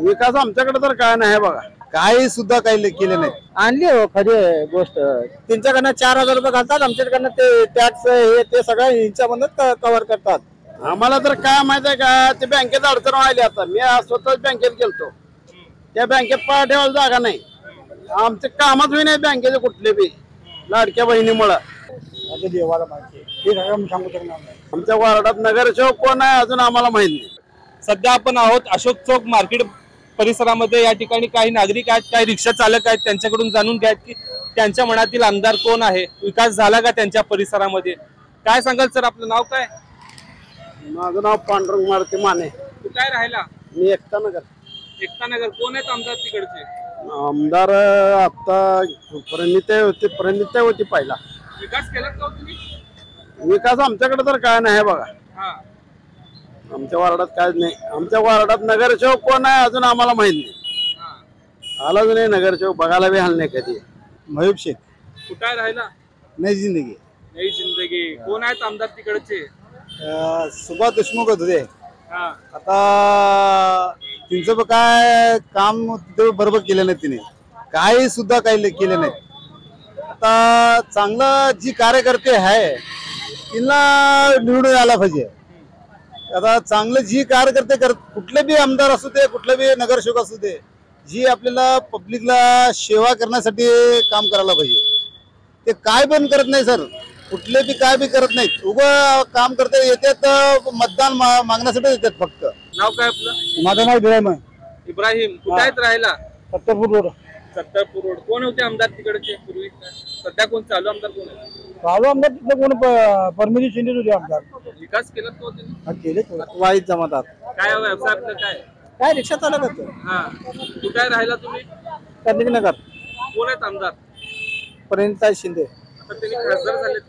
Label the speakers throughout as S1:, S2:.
S1: विकास आमच्याकडे तर काय नाही बघा.
S2: काही सुद्धा काही केले नाही.
S3: आणली हो खरी आहे गोष्ट. त्यांच्याकडनं चार हजार रुपये घालतात आमच्याकडनं ते टॅक्स हे ते सगळं यांच्यामधूनच कव्हर करतात.
S1: आम्हाला तर काय माहीत आहे का ते बँकेत अडचण व्हायली आता. मी स्वतःच बँकेत गेलतो. त्या बँकेत पाय ठेवायला जागा नाही. आमचे कामच होई नाही बँकेचे कुठले बी. लाडक्या बहिणीमुळं.
S3: आता देवाला माहिती हे सगळं मी सांगू शकणार नाही.
S1: आमच्या वार्डात नगरसेवक कोण आहे अजून आम्हाला माहीत नाही.
S4: सध्या आपण आहोत अशोक चौक मार्केट परिसरामध्ये या ठिकाणी काही नागरिक आहेत काही रिक्षा चालक आहेत त्यांच्याकडून जाणून घ्या की त्यांच्या मनातील आमदार कोण आहे? विकास झाला का त्यांच्या परिसरामध्ये? काय सांगाल सर आपलं नाव काय?
S1: माझं नाव पांडुरंग मारुती माने.
S4: तू काय राहिला?
S1: मी एकटा नगर.
S4: एकता नगर. कोण आहेत आमदार तिकडचे?
S1: आमदार आता प्रणिते होते प्रणिते होती पहिला.
S4: विकास केला का हो तुम्ही?
S1: विकास आमच्याकडे तर काय नाही बघा.
S4: हा.
S1: आमच्या वार्डात काय नाही. आमच्या वार्डात नगरसेवक कोण आहे अजून आम्हाला माहीत नाही.
S4: हा
S1: आलाच नाही नगरसेवक बघायला बी आलं नाही कधी.
S2: महबूब शेख.
S4: कुठं आहे राहिला?
S2: नाही जिंदगी.
S4: नाही जिंदगी. कोण आहेत आमदार तिकडचे?
S2: सुभाष देशमुख होते
S4: हा.
S2: आता त्यांचं पण काय काम तिथे बरोबर केलं नाही तिने. काही सुद्धा काही केले नाही. आता चांगलं जी कार्यकर्ते आहे तिला निवडून यायला पाहिजे. आता चांगलं जी कार्यकर्ते कर कुठले बी आमदार असू दे कुठले बी नगरसेवक असू दे जी आपल्याला पब्लिकला सेवा करण्यासाठी काम करायला पाहिजे. ते काय पण करत नाही सर. कुठले बी काय बी करत नाहीत. उभं काम करते येतात मतदान मागण्यासाठी येतात फक्त.
S4: नाव काय आपलं?
S3: माझं नाव इब्राहिम आहे.
S4: इब्राहिम कुठे आहेत राहिला
S3: सत्तरपूर रोड.
S4: सत्तरपूर रोड. कोण होते आमदार तिकडचे? पूर्वी सध्या कोण चालू आमदार कोण आहे?
S3: चालू आमदार तिथं कोण? परमिती शिंदे होते आमदार.
S4: विकास केला तो त्यांनी?
S3: हा, केले वाईट जमातात
S4: काय व्यवसाय आपलं काय?
S3: काय रिक्षा चालत होतं.
S4: हा. कुठे राहिला तुम्ही?
S3: कर्णिक नगर
S4: कोण आहेत आमदार?
S3: पर्यंत शिंदे.
S4: आता त्यांनी खासदार झालेत.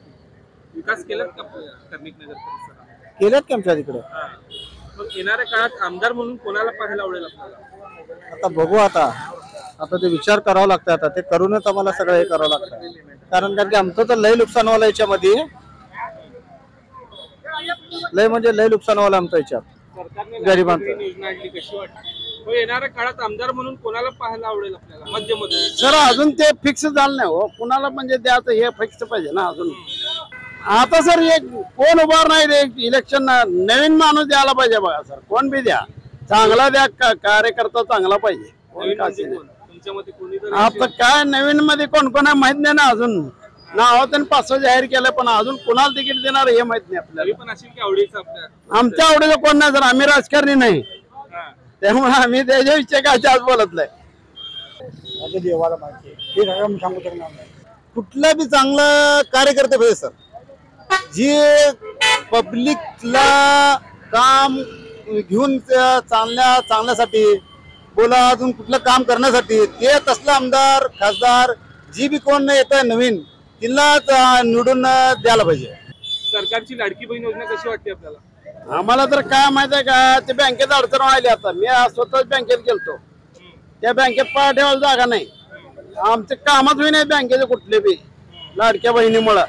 S4: विकास केलात का कर्णिक नगर परिसरात?
S3: केलेत की आमच्या तिकडे.
S4: हा. मग येणाऱ्या काळात आमदार म्हणून कोणाला पाहायला आवडेल आपल्याला?
S3: आता बघू आता. आता ते विचार करावा लागतं आता. ते करूनच आम्हाला सगळं हे करावं लागतं कारण कारण की आमचं तर लय नुकसान व्हायला याच्यामध्ये. लय म्हणजे लय नुकसान व्हायला आमचं याच्यात. गरिबांचं.
S4: मग येणाऱ्या काळात आमदार म्हणून कोणाला पाहायला आवडेल आपल्याला? मध्यमध्ये
S1: सर अजून ते फिक्स झालं नाही हो. कुणाला म्हणजे द्यायचं हे फिक्स पाहिजे ना अजून. आता सर एक कोण उभार नाही रे. इलेक्शन नवीन माणूस द्यायला पाहिजे बघा सर. कोण बी द्या. चांगला द्या का- कार्यकर्ता चांगला पाहिजे. आता काय नवीन मध्ये कोण कोण आहे माहीत नाही ना अजून. नाव त्यांनी पाच जाहीर केलं पण अजून कुणाला तिकीट देणार हे माहीत नाही आपल्याला.
S4: पण असेल की आवडीचं आपल्या
S1: आमच्या आवडीचं कोण नाही सर आम्ही राजकारणी नाही.
S4: हा.
S1: त्यामुळे आम्ही त्याच्याविषयी काय आज बोलत नाही.
S3: आता देवाला माहिती सगळं मी सांगू शकणार नाही.
S2: कुठलं बी चांगलं कार्यकर्ते पाहिजे सर. जे पब्लिकला काम घेऊन त्या चांगल्या चांगल्यासाठी बोला अजून कुठलं काम करण्यासाठी ते तसलं आमदार खासदार जी बी कोण येत आहे नवीन तिलाच निवडून द्यायला पाहिजे.
S4: सरकारची लाडकी बहीण योजना कशी वाटते आपल्याला?
S1: आम्हाला तर काय माहीत आहे का ते बँकेत अडचण व्हायली आता. मी आज स्वतःच बँकेत गेलतो. त्या बँकेत पाय ठेवायला जागा नाही. आमचे कामच होई नाही बँकेचे कुठले बी लाडक्या बहिणीमुळं.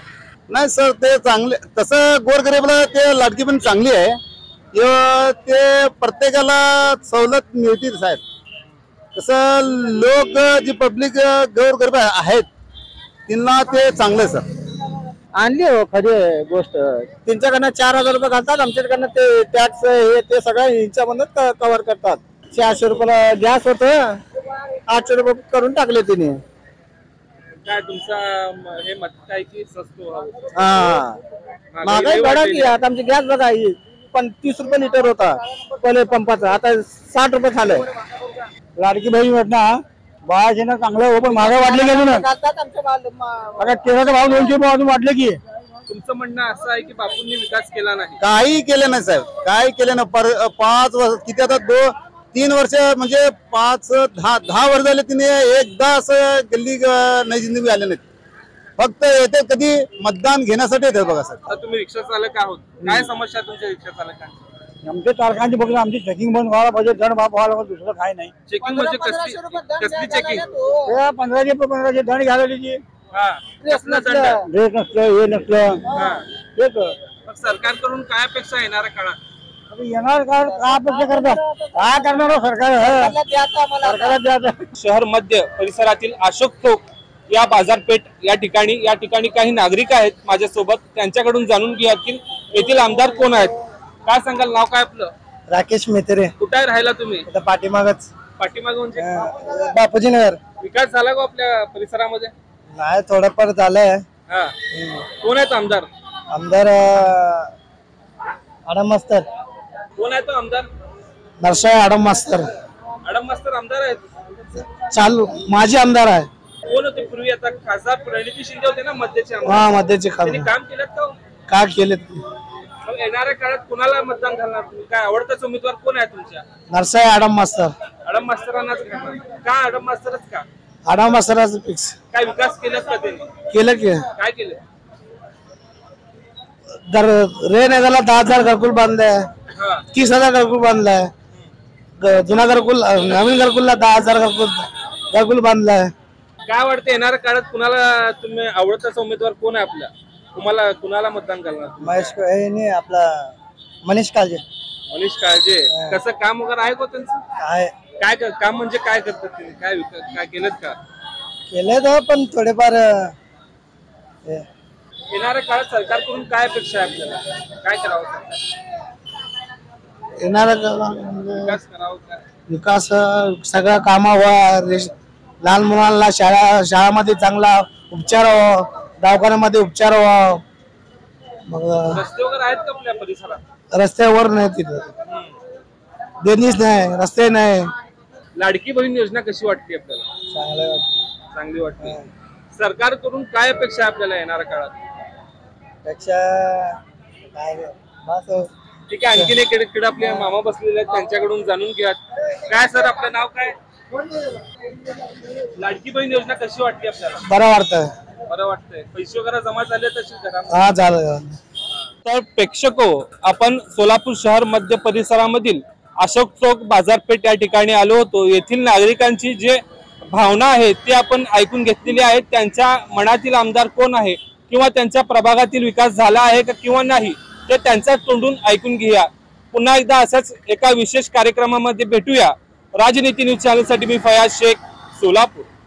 S2: नाही सर ते चांगले तसं गोरगरीबला ते लाडकी पण चांगली आहे. ते प्रत्येकाला सवलत मिळते साहेब. तसं लोक जी पब्लिक गोरगरीब आहेत त्यांना ते चांगलं सर.
S3: आणली हो खरी गोष्ट. त्यांच्याकडनं चार हजार रुपये घालतात आमच्याकडनं ते टॅक्स हे ते सगळं यांच्यामधूनच कव्हर करतात. चारशे रुपयाला गॅस होतं. आठशे रुपये करून टाकले तिने.
S4: काय तुमचा हे मत काय की स्वस्त?
S3: हा.
S4: महागाई
S3: वाढली
S4: वाढलेली
S3: आता आमची गॅस बघा ही. पण तीस रुपये लिटर होता. पहिले पंपाचा. आता साठ रुपये झालंय. लाडकी बहीण योजना बाळाचे ना चांगलं हो पण महागाई वाढली गेली ना आता तेलाचा भाव दोनशे रुपये अजून वाढले की.
S4: तुमचं म्हणणं असं आहे की बापूंनी विकास केला नाही.
S2: काही केलं नाही साहेब. काही केलं नाही. पर पाच वर्ष किती आता दो तीन वर्ष म्हणजे पाच दहा दहा वर्ष झाले तिने एकदा असं गल्ली नाही जिंदगी आले नाहीत. फक्त येते कधी मतदान घेण्यासाठी येतात बघा सर.
S4: आता तुम्ही रिक्षा चालक आहोत. काय समस्या आहे तुमच्या रिक्षा चालकांची?
S3: आमच्या चालकांची बघितलं आमची चेकिंग बंद व्हायला पाहिजे दंड माफ व्हायला पाहिजे दुसरं काय नाही.
S4: चेकिंग म्हणजे कसली कसली चेकिंग
S3: ते. पंधराशे रुपये पंधराशे दंड घ्यायला पाहिजे
S4: हा कसलं दंड?
S3: ड्रेस नसलं हे नसलं.
S4: हा.
S3: तेच.
S4: मग सरकारकडून काय अपेक्षा आहे येणाऱ्या काळात?
S3: येणार का काय अपेक्षा करतात? काय करणार हो सरकार? सरकारला द्यायचं
S4: शहर मध्य परिसरातील अशोक चौक या बाजारपेठ या ठिकाणी या ठिकाणी काही नागरिक आहेत माझ्यासोबत. त्यांच्याकडून जाणून घ्या की येथील आमदार कोण आहेत. काय सांगाल? नाव काय आपलं?
S3: राकेश मेत्रे.
S4: कुठे आहे राहायला तुम्ही?
S3: आता पाठीमागच.
S4: पाठीमागे म्हणजे?
S3: बापूजी नगर
S4: विकास झाला का आपल्या परिसरामध्ये?
S3: नाही थोडंफार झालंय.
S4: हा. कोण आहेत आमदार?
S3: आमदार आडम मास्तर.
S4: कोण आहे तो आमदार?
S3: नरसाळ आडम मास्तर.
S4: मॅडम मास्तर आमदार आहेत.
S3: चालू माझे आमदार आहे.
S4: कोण होते पूर्वी आता खासदार प्रणिती शिंदे होते ना मध्यचे आमदार.
S3: हा मध्यचे
S4: त्यांनी
S3: खासदार.
S4: काम केलं का हो?
S3: का केले
S4: मग येणाऱ्या काळात कुणाला मतदान घालणार तुम्ही? काय आवडताच उमेदवार कोण आहे तुमच्या?
S3: नरसाळ आडम मास्तर.
S4: अडम मास्तरांनाच घालणार. का अडम मास्तरच का?
S3: आडम मास्तराचं फिक्स
S4: काय विकास केलाच का त्यांनी?
S3: केलं की.
S4: काय केलं?
S3: दर रे नगरला दहा हजार घरकुल बांधलाय.
S4: हा.
S3: तीस हजार घरकुल बांधलाय. ग- जुना घरकुल अं, नवीन घरकुलला दहा हजार घरकुल घरकुल बांधलाय.
S4: काय वाटतं येणाऱ्या काळात कुणाला तुम्ही आवडताचा उमेदवार कोण आहे आपला? तुम्हाला कुणाला मतदान तुम्ही?
S3: महेश हे नाही आपला मनीष काळजे.
S4: मनीष काळजे. कसं काम वगैरे आहे का त्यांचं?
S3: काय
S4: काय काम म्हणजे काय करतात ते? काय विक- काय केलं का?
S3: केले तर पण थोडेफार अं, हे,
S4: येणाऱ्या काळात सरकारकडून काय अपेक्षा आहे आपल्याला? काय करावं सरकार?
S3: येणारा
S4: विकास करावं काय
S3: विकास अं, सगळं कामा व्हा रेश- लहान मुलांना शाळा शाळामध्ये चांगला उपचार व्हावा दवाखान्यामध्ये उपचार व्हावा. मग
S4: रस्ते वगैरे आहेत का आपल्या परिसरात?
S3: रस्त्यावर नाही तिथं. देणीच नाही रस्ते नाही.
S4: लाडकी बहीण योजना कशी वाटते आपल्याला?
S3: चांगलं
S4: चांगली वाटते. सरकारकडून काय अपेक्षा आहे आपल्याला येणाऱ्या काळात?
S3: पेक्षा काय बस.
S4: ठीक आहे आणखीन एक आपले मामा बसलेले आहेत त्यांच्याकडून जाणून घ्या काय सर आपलं नाव काय? लाडकी बहीण योजना कशी वाटते आपल्याला?
S3: बरं वाटतं
S4: बरं वाटतंय. पैसे वगैरे जमा झाले तशी घरामध्ये?
S3: हा झालं
S4: तर प्रेक्षको आपण सोलापूर शहर मध्य परिसरामधील अशोक चौक बाजारपेठ या ठिकाणी आलो होतो. येथील नागरिकांची जे भावना आहे ती आपण ऐकून घेतलेली आहे त्यांच्या मनातील आमदार कोण आहे किंवा त्यांच्या प्रभागातील विकास झाला आहे का किंवा नाही ते त्यांच्या तोंडून ऐकून घेऊया. पुन्हा एकदा अशाच एका विशेष कार्यक्रमामध्ये भेटूया. राजनीती न्यूज चॅनलसाठी मी फयाज शेख सोलापूर.